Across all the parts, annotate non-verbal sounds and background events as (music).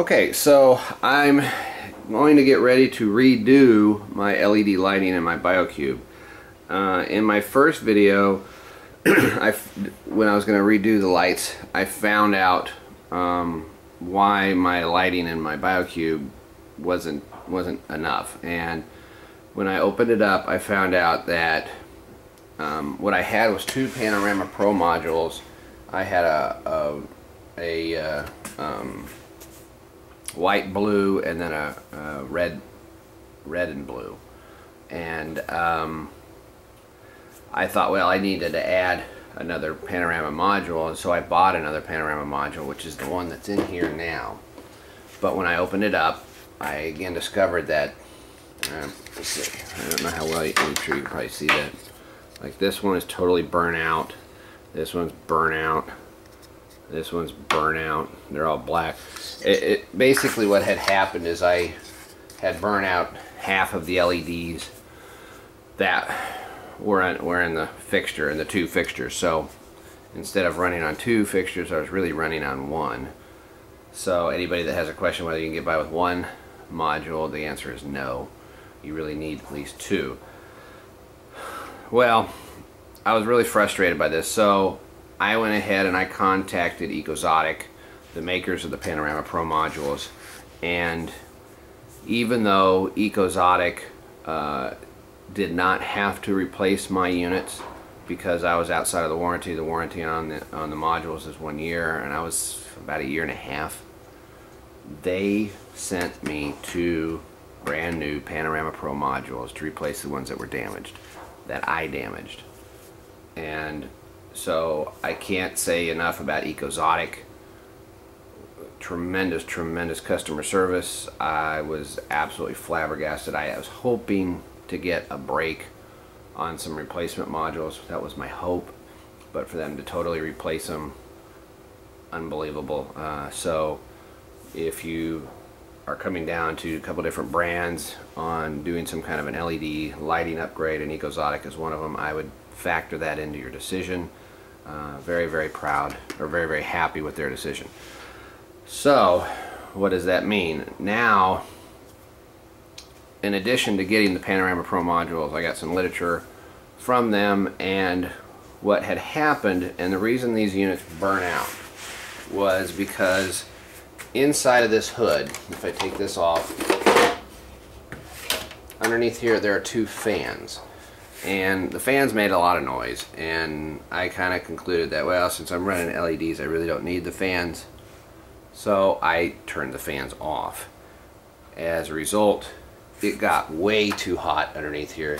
Okay, so I'm going to get ready to redo my LED lighting in my BioCube. Uh, in my first video, (clears throat) I, when I was going to redo the lights, I found out um, why my lighting in my BioCube wasn't wasn't enough. And when I opened it up, I found out that um, what I had was two Panorama Pro modules. I had a a, a uh, um, white, blue, and then a, a, red, red and blue. And um, I thought, well, I needed to add another panorama module, and so I bought another panorama module, which is the one that's in here now. But when I opened it up, I again discovered that, uh, let's see, I don't know how well, you, I'm sure you can probably see that. Like this one is totally burnt out. This one's burnt out. This one's burnout. They're all black. It, it, basically what had happened is I had burnt out half of the LEDs that were in, were in the fixture, in the two fixtures. So instead of running on two fixtures, I was really running on one. So anybody that has a question whether you can get by with one module, the answer is no. You really need at least two. Well, I was really frustrated by this. So I went ahead and I contacted Ecoxotic, the makers of the Panorama Pro modules, and even though Ecoxotic uh, did not have to replace my units because I was outside of the warranty, the warranty on the on the modules is one year, and I was about a year and a half. They sent me two brand new Panorama Pro modules to replace the ones that were damaged, that I damaged, and so I can't say enough about Ecoxotic. Tremendous, tremendous customer service. I was absolutely flabbergasted. I was hoping to get a break on some replacement modules. That was my hope. But for them to totally replace them, unbelievable. Uh, so if you are coming down to a couple different brands on doing some kind of an LED lighting upgrade and Ecoxotic is one of them, I would factor that into your decision. Uh, very, very proud, or very, very happy with their decision. So, what does that mean? Now, in addition to getting the Panorama Pro modules, I got some literature from them and what had happened and the reason these units burn out was because inside of this hood, if I take this off, underneath here there are two fans and the fans made a lot of noise and I kind of concluded that well since I'm running LEDs I really don't need the fans. So I turned the fans off. As a result it got way too hot underneath here.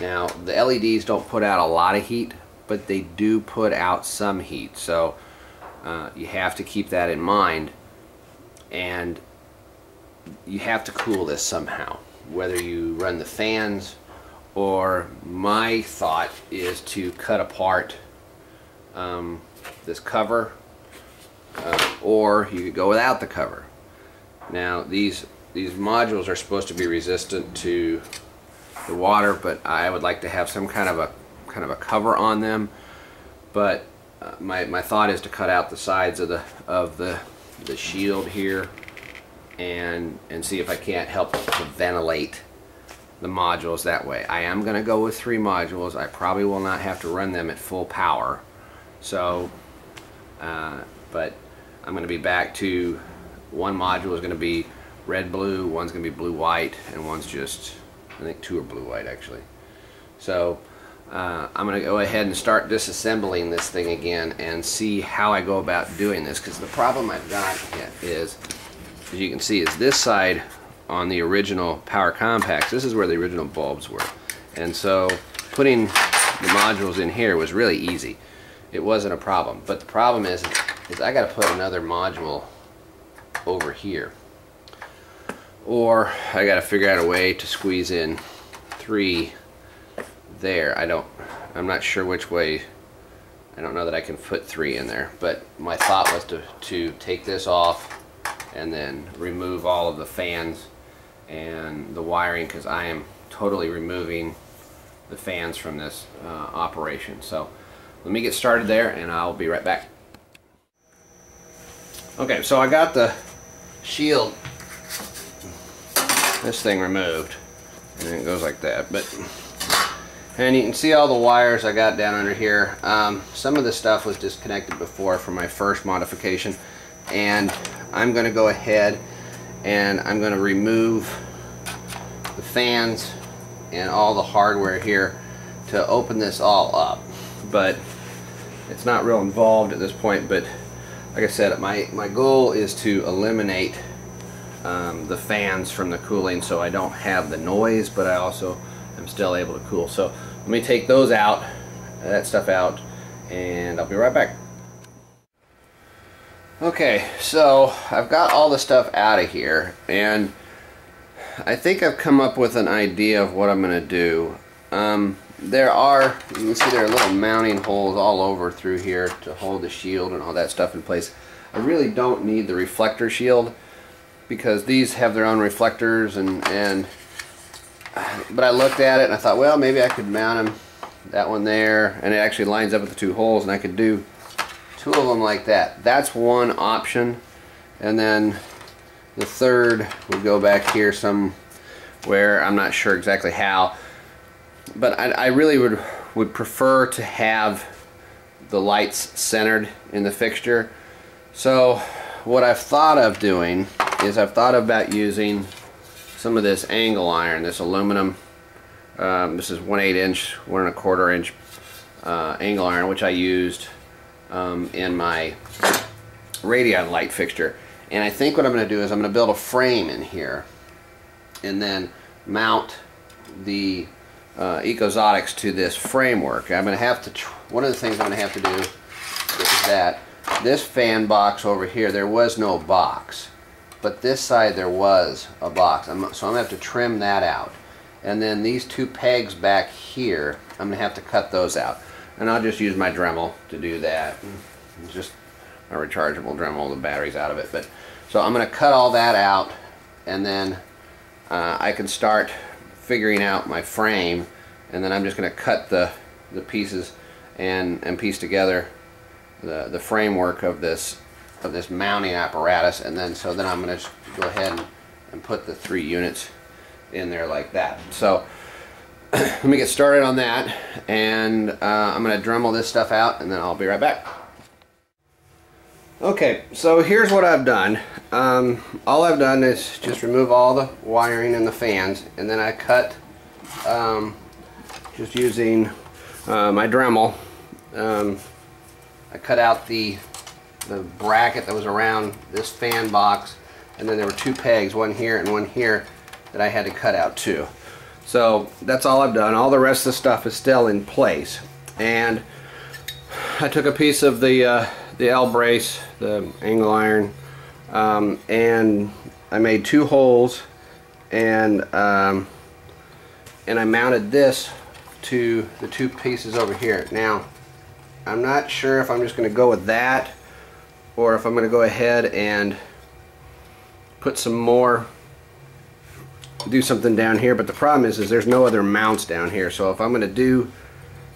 Now the LEDs don't put out a lot of heat but they do put out some heat. So uh, you have to keep that in mind and you have to cool this somehow. Whether you run the fans or my thought is to cut apart um, this cover uh, or you could go without the cover. Now these these modules are supposed to be resistant to the water but I would like to have some kind of a kind of a cover on them. But uh, my, my thought is to cut out the sides of the of the the shield here and and see if I can't help to ventilate the modules that way. I am going to go with three modules. I probably will not have to run them at full power. So, uh, but I'm going to be back to one module is going to be red blue, one's going to be blue white, and one's just, I think two are blue white actually. So uh, I'm going to go ahead and start disassembling this thing again and see how I go about doing this because the problem I've got is, as you can see, is this side on the original power compacts, this is where the original bulbs were. And so putting the modules in here was really easy. It wasn't a problem. But the problem is, is I got to put another module over here. Or I got to figure out a way to squeeze in three there. I don't, I'm not sure which way, I don't know that I can put three in there. But my thought was to, to take this off and then remove all of the fans and the wiring because I am totally removing the fans from this uh, operation. So let me get started there and I'll be right back. Okay, so I got the shield this thing removed and it goes like that but and you can see all the wires I got down under here um, some of the stuff was disconnected before from my first modification and I'm gonna go ahead and I'm gonna remove the fans and all the hardware here to open this all up. But it's not real involved at this point but like I said my my goal is to eliminate um, the fans from the cooling so I don't have the noise but I also am still able to cool. So let me take those out that stuff out and I'll be right back okay so I've got all the stuff out of here and I think I've come up with an idea of what I'm gonna do. Um, there are you can see there are little mounting holes all over through here to hold the shield and all that stuff in place. I really don't need the reflector shield because these have their own reflectors and and but I looked at it and I thought well maybe I could mount them that one there and it actually lines up with the two holes and I could do two of them like that. That's one option. And then the third would go back here somewhere. I'm not sure exactly how. But I, I really would would prefer to have the lights centered in the fixture. So what I've thought of doing is I've thought about using some of this angle iron, this aluminum. Um, this is one eight inch, one and a quarter inch uh, angle iron, which I used um, in my Radion light fixture. And I think what I'm going to do is I'm going to build a frame in here and then mount the uh, Ecoxotics to this framework. I'm going to have to, one of the things I'm going to have to do is that this fan box over here, there was no box but this side there was a box. I'm, so I'm going to have to trim that out. And then these two pegs back here, I'm going to have to cut those out. And I'll just use my Dremel to do that. Just a rechargeable Dremel, the batteries out of it. But So I'm going to cut all that out and then uh, I can start figuring out my frame and then I'm just going to cut the, the pieces and, and piece together the, the framework of this of this mounting apparatus and then so then I'm going to go ahead and, and put the three units in there like that. So (clears throat) let me get started on that and uh, I'm going to Dremel this stuff out and then I'll be right back. Okay, so here's what I've done. Um, all I've done is just remove all the wiring and the fans and then I cut um, just using uh, my Dremel. Um, I cut out the the bracket that was around this fan box and then there were two pegs, one here and one here that I had to cut out too. So that's all I've done. All the rest of the stuff is still in place. And I took a piece of the uh, the L brace, the angle iron, um, and I made two holes and um, and I mounted this to the two pieces over here. Now I'm not sure if I'm just going to go with that or if I'm going to go ahead and put some more do something down here but the problem is is there's no other mounts down here. So if I'm going to do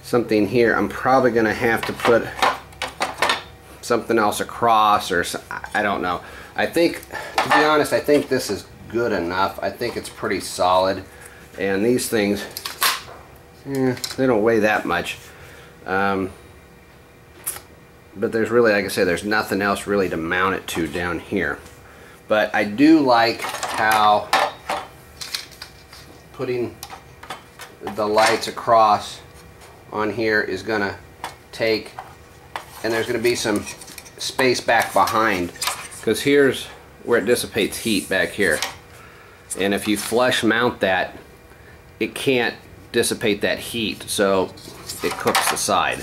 something here I'm probably going to have to put something else across or I don't know. I think to be honest I think this is good enough. I think it's pretty solid. And these things eh, they don't weigh that much. Um, but there's really, like I said, there's nothing else really to mount it to down here. But I do like how putting the lights across on here is going to take, and there's going to be some space back behind, because here's where it dissipates heat back here. And if you flush mount that, it can't dissipate that heat, so it cooks the side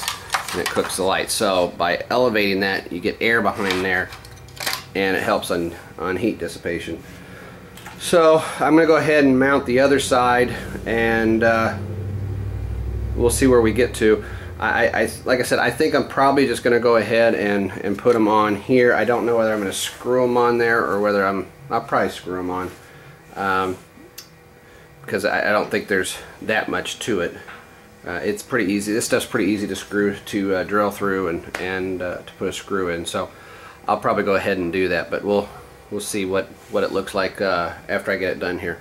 and it cooks the light. So by elevating that, you get air behind there and it helps on, on heat dissipation. So I'm going to go ahead and mount the other side and uh, we'll see where we get to. I, I, like I said, I think I'm probably just going to go ahead and, and put them on here. I don't know whether I'm going to screw them on there or whether I'm, I'll probably screw them on um, because I, I don't think there's that much to it. Uh, it's pretty easy. This stuff's pretty easy to screw to uh, drill through and and uh, to put a screw in. So I'll probably go ahead and do that. But we'll we'll see what what it looks like uh, after I get it done here.